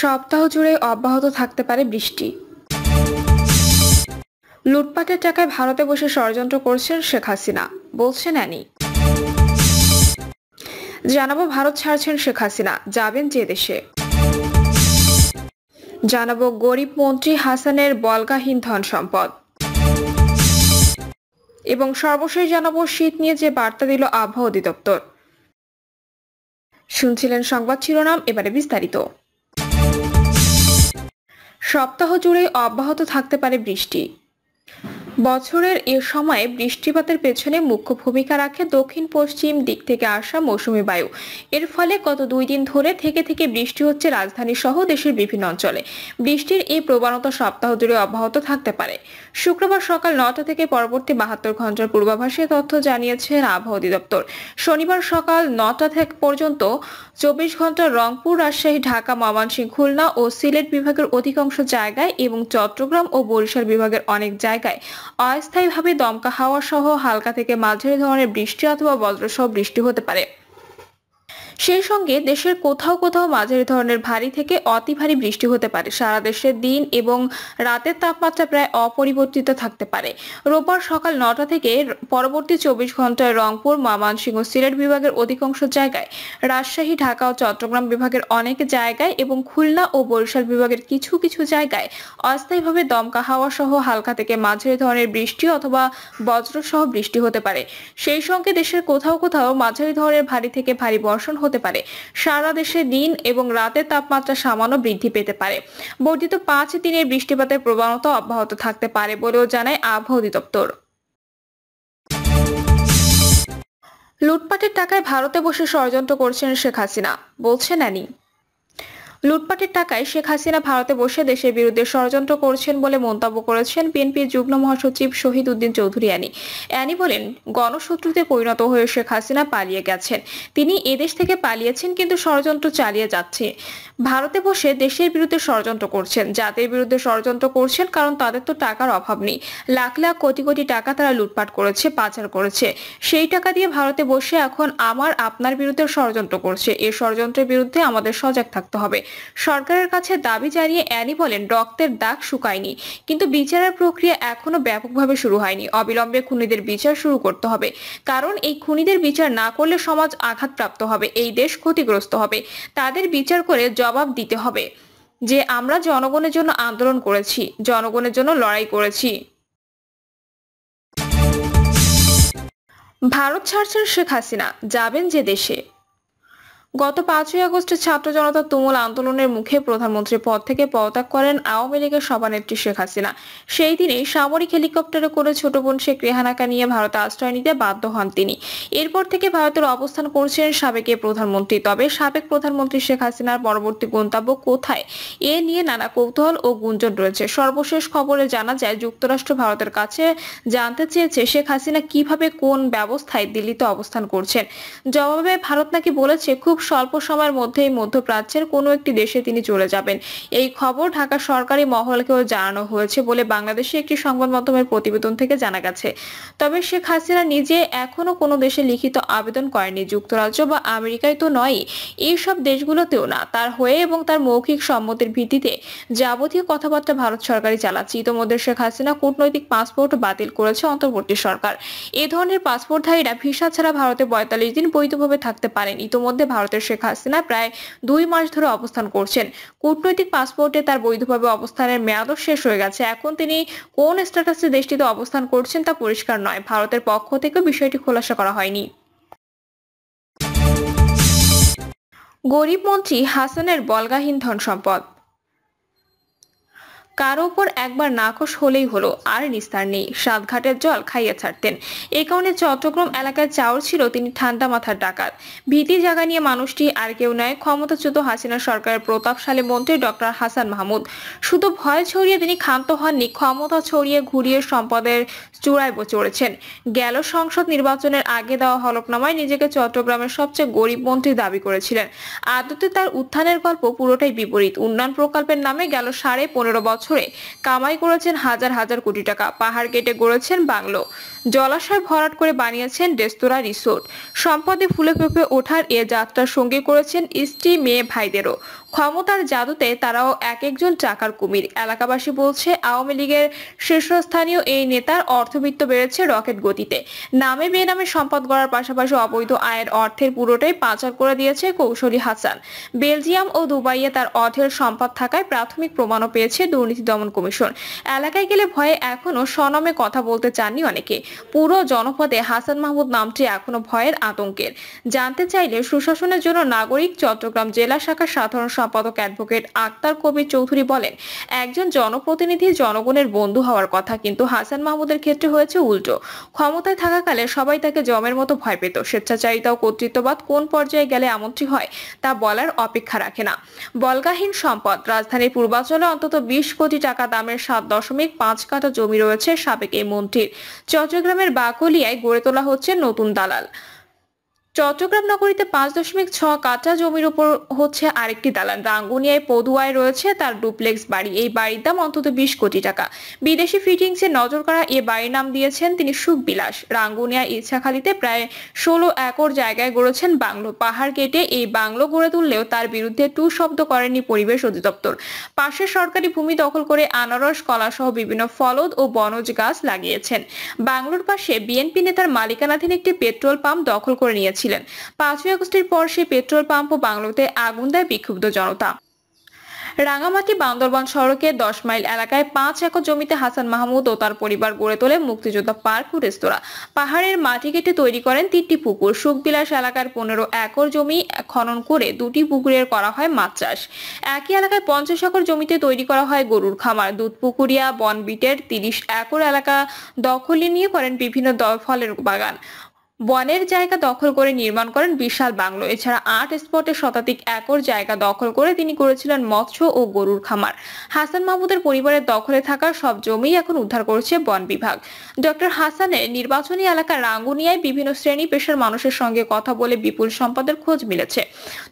সপ্তাহ জুড়ে অব্যাহত থাকতে পারে বৃষ্টি। লুটপাটের টাকায় ভারতে বসে ষড়যন্ত্র করছেন শেখ হাসিনা, বলছেন অ্যানি। জানাব ভারত ছাড়ছেন শেখ হাসিনা, যাবেন যে দেশে। জানাব গরিব মন্ত্রী হাসানের বলগাহীন ধন সম্পদ। এবং সর্বশেষ জানাব শীত নিয়ে যে বার্তা দিল আবহাওয়া অধিদপ্তর। শুনছিলেন সংবাদ শিরোনাম, এবারে বিস্তারিত। সপ্তাহ জুড়ে অব্যাহত থাকতে পারে বৃষ্টি। বছরের এ সময়ে বৃষ্টিপাতের পেছনে মুখ্য ভূমিকা রাখে দক্ষিণ পশ্চিম দিক থেকে আসা মৌসুমি বায়ু। এর ফলে গত দুই দিন ধরে থেকে থেকে বৃষ্টি হচ্ছে রাজধানী সহ দেশের বিভিন্ন অঞ্চলে। বৃষ্টির এই প্রবণতা সপ্তাহ জুড়ে অব্যাহত থাকতে পারে। শুক্রবার সকাল নটা থেকে পরবর্তী বাহাত্তর ঘণ্টার পূর্বাভাসে তথ্য জানিয়েছেন আবহাওয়া অধিদপ্তর। শনিবার সকাল নটা থেকে পর্যন্ত চব্বিশ ঘণ্টা রংপুর, রাজশাহী, ঢাকা, ময়মনসিংহ, খুলনা ও সিলেট বিভাগের অধিকাংশ জায়গায় এবং চট্টগ্রাম ও বরিশাল বিভাগের অনেক জায়গায় অস্থায়ীভাবে দমকা হাওয়া সহ হালকা থেকে মাঝারি ধরনের বৃষ্টি অথবা বজ্রসহ বৃষ্টি হতে পারে। সেই সঙ্গে দেশের কোথাও কোথাও মাঝারি ধরনের ভারী থেকে অতি ভারী বৃষ্টি হতে পারে। সারা দেশে দিন এবং রাতের তাপমাত্রা প্রায় অপরিবর্তিত থাকতে পারে। রোববার সকাল নটা থেকে পরবর্তী চব্বিশ ঘন্টায় রংপুর, ময়মনসিংহ, সিলেট বিভাগের অধিকাংশ জায়গায়, রাজশাহী, ঢাকা ও চট্টগ্রাম বিভাগের অনেক জায়গায় এবং খুলনা ও বরিশাল বিভাগের কিছু কিছু জায়গায় অস্থায়ীভাবে দমকা হাওয়া সহ হালকা থেকে মাঝারি ধরনের বৃষ্টি অথবা বজ্র সহ বৃষ্টি হতে পারে। সেই সঙ্গে দেশের কোথাও কোথাও মাঝারি ধরনের ভারী থেকে ভারী বর্ষণ হতে পারে। সারা দেশে দিন এবং রাতের তাপমাত্রা সামান্য বৃদ্ধি পেতে পারে। বর্ধিত পাঁচ দিনের বৃষ্টিপাতের প্রবণতা অব্যাহত থাকতে পারে বলেও জানায় আবহাওয়া অধিদপ্তর। লুটপাটের টাকায় ভারতে বসে ষড়যন্ত্র করছেন শেখ হাসিনা, বলছেন অ্যানি। লুটপাটের টাকায় শেখ হাসিনা ভারতে বসে দেশের বিরুদ্ধে ষড়যন্ত্র করছেন বলে মন্তব্য করেছেন বিএনপির যুগ্ম মহাসচিব শহীদ উদ্দিন চৌধুরী অ্যানি। অ্যানি বলেন, গণশত্রুতে পরিণত হয়ে শেখ হাসিনা পালিয়ে গেছেন। তিনি এদেশ থেকে পালিয়েছেন কিন্তু ষড়যন্ত্র চালিয়ে যাচ্ছে। ভারতে বসে দেশের বিরুদ্ধে ষড়যন্ত্র করছেন। জাতির বিরুদ্ধে ষড়যন্ত্র করছেন কারণ তাদের তো টাকার অভাব নেই। লাখ লাখ কোটি কোটি টাকা তারা লুটপাট করেছে, পাচার করেছে। সেই টাকা দিয়ে ভারতে বসে এখন আমার, আপনার বিরুদ্ধে ষড়যন্ত্র করছে। এই ষড়যন্ত্রের বিরুদ্ধে আমাদের সজাগ থাকতে হবে। সরকারের কাছে দাবি জানিয়ে অ্যানি বলেন, রক্তের দাগ শুকায়নি, কিন্তু বিচারের প্রক্রিয়া এখনও ব্যাপকভাবে শুরু হয়নি। অবিলম্বে খুনিদের বিচার শুরু করতে হবে। কারণ এই খুনিদের বিচার না করলে সমাজ আঘাতপ্রাপ্ত হবে, এই দেশ ক্ষতিগ্রস্ত হবে। তাদের বিচার করে জবাব দিতে হবে। যে আমরা জনগণের জন্য আন্দোলন করেছি, জনগণের জন্য লড়াই করেছি। ভারত ছাড়ছেন শেখ হাসিনা, যাবেন যে দেশে। গত পাঁচই আগস্টে ছাত্র জনতার তুমুল আন্দোলনের মুখে প্রধানমন্ত্রীর পদ থেকে পদত্যাগ করেন আওয়ামী লীগের সভানেত্রী শেখ হাসিনা। সেই দিনেই সামরিক হেলিকপ্টারে করে ছোট বোন শেখ রেহানাকা নিয়ে ভারতে আশ্রয় নিতে বাধ্য হন তিনি। এরপর থেকে ভারতের অবস্থান করছেন সাবেক প্রধানমন্ত্রী। তবে সাবেক প্রধানমন্ত্রী শেখ হাসিনার পরবর্তী গন্তব্য কোথায়, এ নিয়ে নানা কৌতূহল ও গুঞ্জন রয়েছে। সর্বশেষ খবরে জানা যায়, যুক্তরাষ্ট্র ভারতের কাছে জানতে চেয়েছে শেখ হাসিনা কীভাবে কোন ব্যবস্থায় দিল্লিতে অবস্থান করছেন। জবাবে ভারত নাকি বলেছে, খুব স্বল্প সময়ের মধ্যেই মধ্যপ্রাচ্যের কোনো একটি দেশে তিনি চলে যাবেন। এই খবর ঢাকা সরকারি মহলকেও জানানো হয়েছে বলে বাংলাদেশে একটি সংবাদ মাধ্যমের প্রতিবেদন থেকে জানা গেছে। তবে শেখ হাসিনা নিজে এখনও কোনো দেশে লিখিত আবেদন করেনি যুক্তরাজ্য বা আমেরিকায় তো নয় এইসব দেশগুলোতেও না। তার হয়ে এবং তার মৌখিক সম্মতির ভিত্তিতে যাবতীয় কথাবার্তা ভারত সরকারই চালাচ্ছে। ইতোমধ্যে শেখ হাসিনা কূটনৈতিক পাসপোর্ট বাতিল করেছে অন্তর্বর্তী সরকার। এ ধরনের পাসপোর্টধারীরা ভিসা ছাড়া ভারতে পঁয়তাল্লিশ দিন বৈধভাবে থাকতে পারেন। ইতোমধ্যে ভারতের শেখ হাসিনা প্রায় দুই মাস ধরে অবস্থান করছেন। কূটনৈতিক পাসপোর্টে তার বৈধভাবে অবস্থানের মেয়াদও শেষ হয়ে গেছে। এখন তিনি কোন স্ট্যাটাসে দেশটিতে অবস্থান করছেন তা পরিষ্কার নয়। ভারতের পক্ষ থেকে বিষয়টি খোলাসা করা হয়নি। গরিব মন্ত্রী হাসানের বলগাহীন ধন সম্পদ। কারও ওপর একবার নাকশ হলেই হলো, আর নিস্তার নেই। সাতঘাটের জল খাইয়ে ছাড়তেন। এই কারণে চট্টগ্রাম এলাকায় চাউর ছিল তিনি ঠান্ডা মাথার ডাকাত। ভীতি জাগা নিয়ে মানুষটি আর কেউ নয়, ক্ষমতাচ্যুত হাসিনা সরকারের প্রতাপশালী মন্ত্রী ডক্টর হাসান মাহমুদ। শুধু ভয় ছড়িয়ে তিনি ক্ষান্ত হননি, ক্ষমতা ছড়িয়ে ঘুরিয়ে সম্পদের চূড়ায় চড়েছেন। গেল সংসদ নির্বাচনের আগে দেওয়া হলফনামায় নিজেকে চট্টগ্রামের সবচেয়ে গরিব মন্ত্রী দাবি করেছিলেন। আদতে তার উত্থানের গল্প পুরোটাই বিপরীত। উন্নয়ন প্রকল্পের নামে গেল সাড়ে পনেরো বছর। বছরে কামাই করেছেন হাজার হাজার কোটি টাকা। পাহাড় কেটে গড়েছেন বাংলো। জলাশয় ভরাট করে বানিয়েছেন রেস্তোরাঁ রিসোর্ট। সম্পদে ফুলে ফেঁপে ওঠার এ যাত্রার সঙ্গে করেছেন স্ত্রী মেয়ে ভাইদেরও। ক্ষমতার জাদুতে তারাও এক একজন চাকার কুমির। এলাকাবাসী বলছে, আওয়ামী লীগের শীর্ষস্থানীয় এই নেতার অর্থবিত্ত বেড়েছে রকেট গতিতে। নামে বেনামে সম্পদ গড়ার পাশাপাশি অবৈধ আয়ের অর্থের পুরোটাই পাচার করে দিয়েছে কৌশলী হাসান। বেলজিয়াম ও দুবাইয়ে তার অর্থের সম্পদ থাকায় প্রাথমিক প্রমাণও পেয়েছে দুর্নীতি দমন কমিশন। এলাকায় গেলে ভয়ে এখনও স্বনামে কথা বলতে চাননি অনেকে। পুরো জনপদে হাসান মাহমুদ নামটি এখনও ভয়ের আতঙ্কের। জানতে চাইলে সুশাসনের জন্য নাগরিক চট্টগ্রাম জেলা শাখার সাধারণ সম্পাদক অ্যাডভোকেট আক্তার কবির চৌধুরী বলেন, একজন জনপ্রতিনিধি জনগণের বন্ধু হওয়ার কথা, কিন্তু হাসান মাহমুদের ক্ষেত্রে হয়েছে উল্টো। ক্ষমতায় থাকাকালে সবাই তাকে জমের মতো ভয় পেত। স্বেচ্ছাচারিতা ও কর্তৃত্ববাদ কোন পর্যায়ে গেলে এমনটি হয়, তা বলার অপেক্ষা রাখে না। বলগাহীন সম্পদ, রাজধানীর পূর্বাঞ্চলে অন্তত বিশ কোটি টাকা দামের সাত দশমিক পাঁচ কাঠা জমি রয়েছে সাবেক এই মন্ত্রীর। চট্টগ্রামের বাকলিয়ায় গড়ে তোলা হচ্ছে নতুন দালাল। চট্টগ্রাম নগরীতে পাঁচ দশমিক ছ কাঠা জমির উপর হচ্ছে আরেকটি দালান। রাঙ্গুনিয়ায় পদুয়ায় রয়েছে তার ডুপ্লেক্স বাড়ি। এই বাড়ির দাম অন্তত বিশ কোটি টাকা। বিদেশি ফিটিংসে নজর করা এ বাড়ির নাম দিয়েছেন তিনি সুখ বিলাস। রাঙ্গুনিয়া ইচ্ছাখালীতে প্রায় ষোলো একর জায়গায় গড়েছেন বাংলো। পাহাড় কেটে এই বাংলো গড়ে তুললেও তার বিরুদ্ধে টু শব্দ করেনি পরিবেশ অধিদপ্তর। পাশে সরকারি ভূমি দখল করে আনারস কলা সহ বিভিন্ন ফলদ ও বনজ গাছ লাগিয়েছেন। বাংলোর পাশে বিএনপি নেতার মালিকানাধীন একটি পেট্রোল পাম্প দখল করে নিয়েছে। ছিলেন পাঁচই আগস্টের পর সে পেট্রোল পাম্প ও বাংলোতে আগুন দেয় বিক্ষুব্ধ জনতা। রাঙামাটি বান্দরবান সড়কে দশ মাইল এলাকায় পাঁচ একর জমিতে হাসান মাহমুদ ও তার পরিবার গড়ে তোলে মুক্তিযোদ্ধা পার্ক ও রেস্তোরাঁ। পাহাড়ের মাটি কেটে তৈরি করেন তিনটি পুকুর। সুখবিলাস এলাকার পনেরো একর জমি খনন করে দুটি পুকুরের করা হয় মাছ চাষ। একই এলাকায় পঞ্চাশ একর জমিতে তৈরি করা হয় গরুর খামার। দুধ পুকুরিয়া, বনবিটের তিরিশ একর এলাকা দখলে নিয়ে করেন বিভিন্ন ফলের বাগান। বনের জায়গা দখল করে নির্মাণ করেন বিশাল বাংলো। এছাড়া আট স্পটে শতাধিক একর জায়গা দখল করে তিনি করেছিলেন মৎস্য ও গরুর খামার। হাসান মাহমুদের পরিবারের দখলে থাকা সব জমি এখন উদ্ধার করেছে বন বিভাগ। ডক্টর হাসানের নির্বাচনী এলাকা রাঙ্গুনিয়ায় বিভিন্ন শ্রেণি পেশার মানুষের সঙ্গে কথা বলে বিপুল সম্পদের খোঁজ মিলেছে।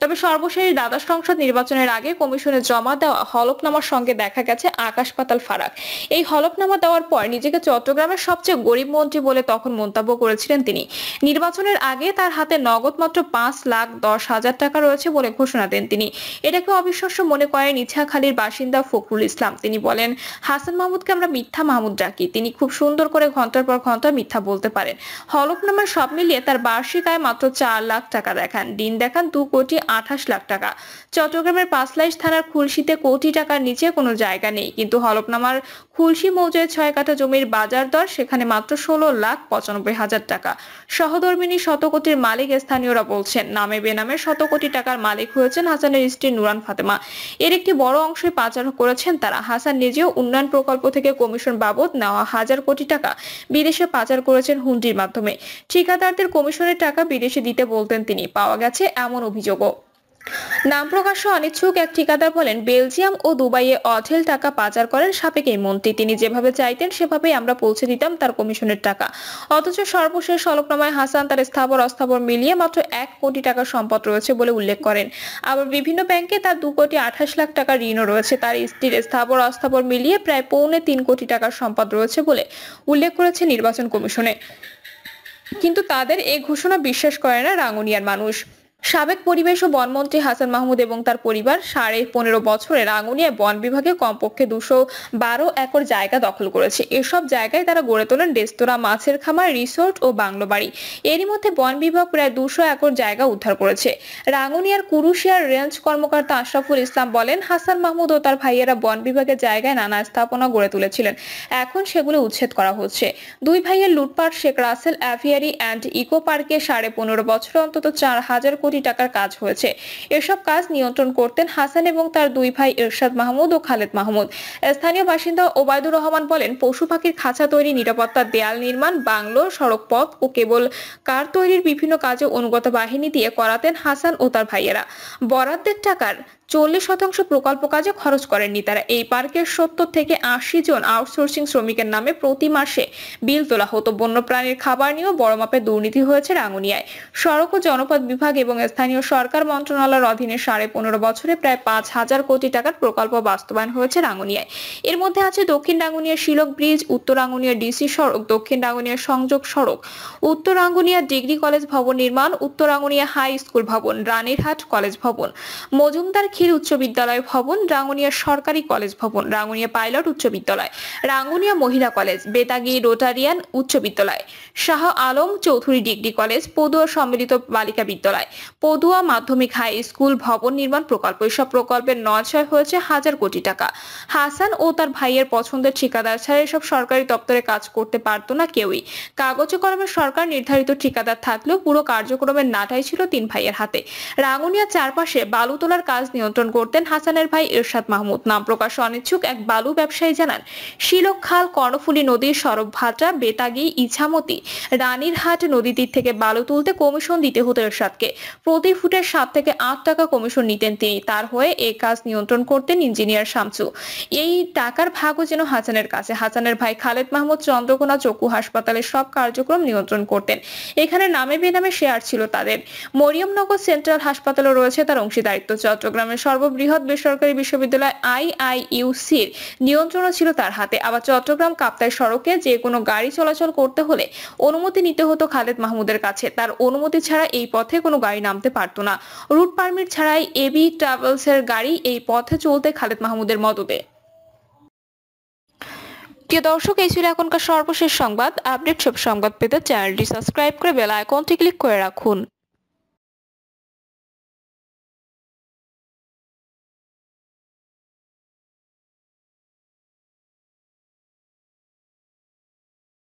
তবে সর্বশেষ দ্বাদশ সংসদ নির্বাচনের আগে কমিশনে জমা দেওয়া হলফনামার সঙ্গে দেখা গেছে আকাশ পাতাল ফারাক। এই হলফনামা দেওয়ার পর নিজেকে চট্টগ্রামের সবচেয়ে গরিব মন্ত্রী বলে তখন মন্তব্য করেছিলেন তিনি। নির্বাচনের আগে তার হাতে নগদ মাত্র পাঁচ লাখ দশ হাজার টাকা রয়েছে বলে ঘোষণা দেন তিনি। এটাকে অবিশ্বাস্য মনে করেন ইছাখালীর বাসিন্দা ফখরুল ইসলাম। তিনি বলেন, হাসান মাহমুদকে আমরা মিথ্যা মাহমুদ ডাকি। তিনি খুব সুন্দর করে ঘণ্টার পর ঘণ্টা মিথ্যা বলতে পারেন। হলফনামার সব মিলিয়ে তার বার্ষিক আয় মাত্র চার লাখ টাকা দেখান। দিন দেখান দু কোটি আঠাশ লাখ টাকা। চট্টগ্রামের পাঁচলাইশ থানার খুলশিতে কোটি টাকার নিচে কোনো জায়গা নেই। কিন্তু হলফনামার খুলশি মৌজায় ছয় কাঠা জমির বাজার দর সেখানে মাত্র ষোলো লাখ পঁচানব্বই হাজার টাকা। সহধর্মিনী শতকোটির মালিক স্থানীয়রা বলছেন, নামে বেনামে শত কোটি টাকার মালিক হয়েছেন হাসানের স্ত্রী নুরান ফাতেমা। এর একটি বড় অংশে পাচার করেছেন তারা। হাসান নিজেও উন্নয়ন প্রকল্প থেকে কমিশন বাবদ নেওয়া হাজার কোটি টাকা বিদেশে পাচার করেছেন হুন্ডির মাধ্যমে। ঠিকাদারদের কমিশনের টাকা বিদেশে দিতে বলতেন তিনি। পাওয়া গেছে এমন অভিযোগও। নাম প্রকাশ্য অনিচ্ছুক এক ঠিকাদার বলেন, বেলজিয়াম ও দুবাইয়ে অঢেল টাকা পাচার করেন সাবেক এই মন্ত্রী। তিনি যেভাবে চাইতেন, সেভাবেই আমরা পৌঁছে দিতাম তার কমিশনের টাকা। অথচ সর্বশেষ হলফনামায় হাসান তার স্থাবর অস্থাবর মিলিয়ে মাত্র এক কোটি টাকার সম্পদ রয়েছে বলে উল্লেখ করেন। আবার বিভিন্ন ব্যাংকে তার দু কোটি আঠাশ লাখ টাকা ঋণও রয়েছে। তার স্ত্রীর স্থাবর অস্থাবর মিলিয়ে প্রায় পৌনে তিন কোটি টাকার সম্পদ রয়েছে বলে উল্লেখ করেছে নির্বাচন কমিশনে। কিন্তু তাদের এই ঘোষণা বিশ্বাস করে না রাঙ্গুনিয়ার মানুষ। সাবেক পরিবেশ ও বনমন্ত্রী হাসান মাহমুদ এবং তার পরিবার সাড়ে পনেরো বছরের আঙুনিয়া বন বিভাগে কমপক্ষে দুশো বারো একর জায়গা দখল করেছে। এসব জায়গায় তারা গড়ে তোলেন রেস্তোরাঁ, মাছের খামার, রিসোর্ট ও বাংলো বাড়ি। এরই মধ্যে বন বিভাগ প্রায় দুশো একর জায়গা উদ্ধার করেছে। রাঙ্গুনিয়ার কুরুশিয়ার রেঞ্জ কর্মকর্তা আশরাফুল ইসলাম বলেন, হাসান মাহমুদ ও তার ভাইয়েরা বন বিভাগের জায়গায় নানা স্থাপনা গড়ে তুলেছিলেন। এখন সেগুলো উচ্ছেদ করা হচ্ছে। দুই ভাইয়ের লুটপাট, Sheikh Russel aviary and eco পার্কে সাড়ে পনেরো বছরে অন্তত চার হাজার কোটি টাকার কাজ হয়েছে। এসব কাজ নিয়ন্ত্রণ করতেন হাসান এবং তার দুই ভাই ইরশাদ মাহমুদ ও খালেদ মাহমুদ। স্থানীয় বাসিন্দা ওবায়দুর রহমান বলেন, পশু পাখির খাঁচা তৈরি নিরাপত্তা দেয়াল নির্মাণ, বাংলো, সড়ক পথ ও কেবল কার তৈরির বিভিন্ন কাজে অনুগত বাহিনী দিয়ে করাতেন হাসান ও তার ভাইয়েরা। বরাদ্দের টাকার চল্লিশ শতাংশ প্রকল্প কাজে খরচ করেননি তারা। এই পার্কের সত্তর থেকে আশি জন আউটসোর্সিং শ্রমিকের নামে প্রতি মাসে বিল তোলা হতো। বন্যপ্রাণীর খাবার নিয়েও বড় মাপের দুর্নীতি হয়েছে রাঙ্গুনিয়ায়। সড়ক ও জনপদ বিভাগ এবং স্থানীয় সরকার মন্ত্রণালয়ের অধীনে সাড়ে পনেরো বছরে প্রায় পাঁচ হাজার কোটি টাকার প্রকল্প বাস্তবায়ন হয়েছে রাঙ্গুনিয়ায়। এর মধ্যে আছে দক্ষিণ রাঙ্গুনিয়া শিলক ব্রিজ, উত্তর রাঙ্গুনিয়া ডিসি সড়ক, দক্ষিণ রাঙ্গুনিয়া সংযোগ সড়ক, উত্তর রাঙ্গুনিয়া ডিগ্রি কলেজ ভবন নির্মাণ, উত্তর রাঙ্গুনিয়া হাই স্কুল ভবন রানীরহাট কলেজ ভবন, মজুমদার ক্ষীর উচ্চ বিদ্যালয় ভবন রাঙ্গুনিয়া সরকারি কলেজ ভবন, রাঙ্গুনিয়া পাইলট উচ্চ বিদ্যালয়, রাঙ্গুনিয়া মহিলা কলেজ, বেতাগি রোটারিয়ান উচ্চ বিদ্যালয়, শাহ আলম চৌধুরী ডিগ্রি কলেজ, পদুয়া সম্মিলিত বালিকা বিদ্যালয় পদুয়া মাধ্যমিক হাই স্কুল ভবন নির্মাণ প্রকল্প। এসব প্রকল্পের নয় হয়েছে হাজার কোটি টাকা। হাসান ও তার ভাইয়ের পছন্দের ঠিকাদার ছাড়া এসব সরকারি দপ্তরে কাজ করতে পারতো না কেউই। কাগজে কলমে সরকার নির্ধারিত ঠিকাদার থাকলেও পুরো কার্যক্রমের নাটাই ছিল তিন ভাইয়ের হাতে। রাঙ্গুনিয়ার চারপাশে বালু তোলার কাজ নিয়ন্ত্রণ করতেন হাসানের ভাই ইরশাদ মাহমুদ। নাম প্রকাশ অনিচ্ছুক এক বালু ব্যবসায়ী জানান, শিলক খাল, কর্ণফুলী নদীর সরব ভাটা বেতাগি, ইছামতি, রানীরহাট নদী তীর থেকে বালু তুলতে কমিশন দিতে হতো এরশাদকে। প্রতি ফুটে সাত থেকে আট টাকা কমিশন নিতেন তিনি। তার হয়ে এই কাজ নিয়ন্ত্রণ করতেন ইঞ্জিনিয়ার শামসু। এই টাকার ভাগও যেন হাসানের কাছে। হাসানের ভাই খালেদ মাহমুদ চন্দ্রকোনা চক্ষু হাসপাতালের সব কার্যক্রম নিয়ন্ত্রণ করতেন। এখানে নামে বেনামে শেয়ার ছিল তাদের। মরিয়মনগর সেন্ট্রাল হাসপাতালও রয়েছে তার অংশীদারিত্ব। চট্টগ্রামের সর্ববৃহৎ বেসরকারি বিশ্ববিদ্যালয় আইআইইউসির নিয়ন্ত্রণও ছিল তার হাতে। আবার চট্টগ্রাম কাপ্তাই সড়কে যে কোনো গাড়ি চলাচল করতে হলে অনুমতি নিতে হতো খালেদ মাহমুদের কাছে। তার অনুমতি ছাড়া এই পথে কোনো গাড়ি নামতে পারত না। রুট পারমিট ছাড়াই এবি ট্রাভেলসের গাড়ি এই পথে চলতে খালেদ মাহমুদের মদতে প্রিয় দর্শক, এই ছিল এখনকার সর্বশেষ সংবাদ। আপডেট সব সংবাদ পেতে চ্যানেলটি সাবস্ক্রাইব করে বেল আইকনটি ক্লিক করে রাখুন।